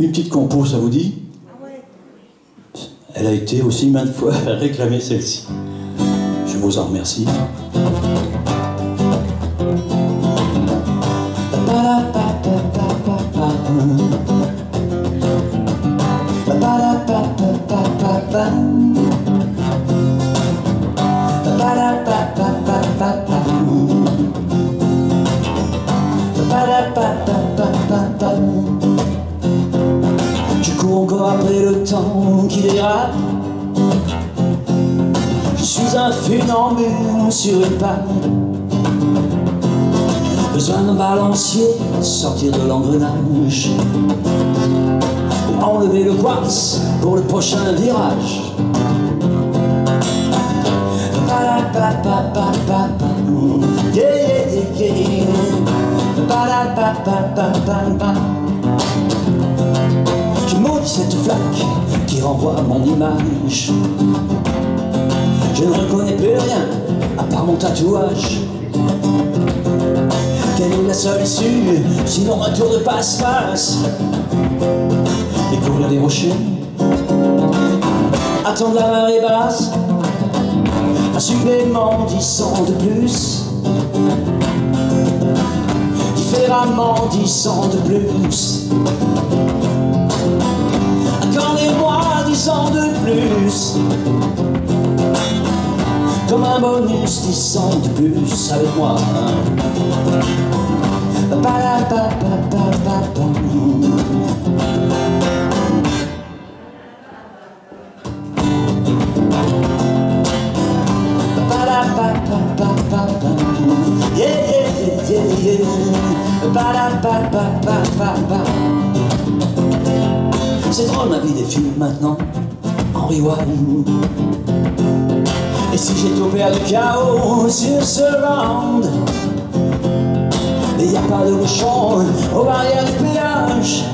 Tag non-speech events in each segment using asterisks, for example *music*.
Une petite compo, ça vous dit Elle a été aussi maintes fois *laughs* réclamée celle-ci. Je vous en remercie. *laughs* encore après le temps qui dérape Je suis un funambule sur une patte Besoin d'un balancier, sortir de l'engrenage. Enlever le quartz pour le prochain virage. Yeah, cette flaque qui renvoie mon image. Je ne reconnais plus rien à part mon tatouage. Quelle est la seule issue sinon un tour de passe-passe? Découvrir des rochers, attendre la marée basse, un supplément disant de plus différemment dix ans de plus. Accordez-moi dix ans de plus. Comme un bonus, dix ans de plus avec moi. Yeah, yeah, yeah, yeah. C'est drôle ma vie des films maintenant, en rewind. Et si j'ai tout perdu chaos sur ce round, il n'y a pas de bouchon aux barrières du péage.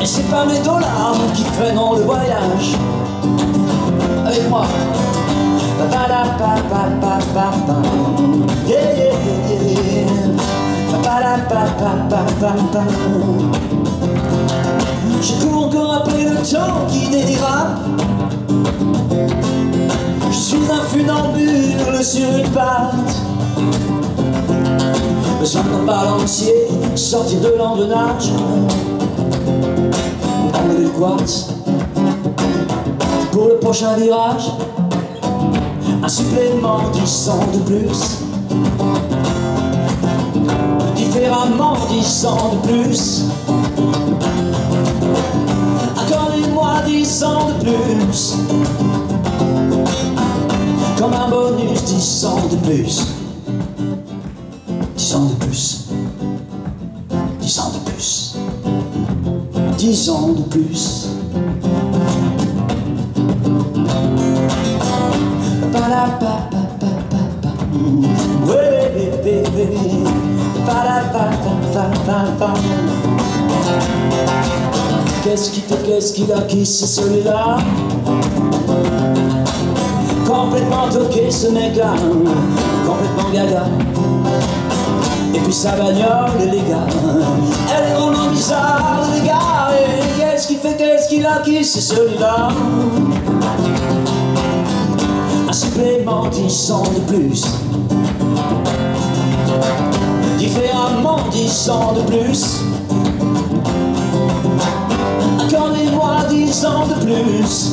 Et c'est pas mes dollars qui freinent le voyage. Avec moi. Yeah, yeah, yeah. Je cours encore après le temps qui dérape. Je suis un funambule sur une patte. Besoin d'un balancier, sortir de l'engrenage. Enlever le quartz Pour le prochain virage. Un supplément dix ans de plus. Différemment dix ans de plus. Dix ans de plus. Comme un bonus, dix ans de plus. Dix ans de plus. Dix ans de plus. Dix ans de plus. Qu'est-ce qui fait, qu'est-ce qu'il a, qui c'est celui-là Complètement toqué ce mec-là, complètement gaga. Et puis sa bagnole, les gars, elle est vraiment bizarre, les gars. Et qu'est-ce qui fait, qu'est-ce qu'il a, qui c'est celui-là Un supplément dix de plus différemment dix ans de plus. Dix ans de plus.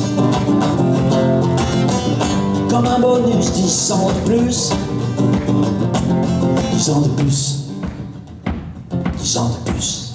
Comme un bonus, dix ans de plus. Dix ans de plus. Dix ans de plus.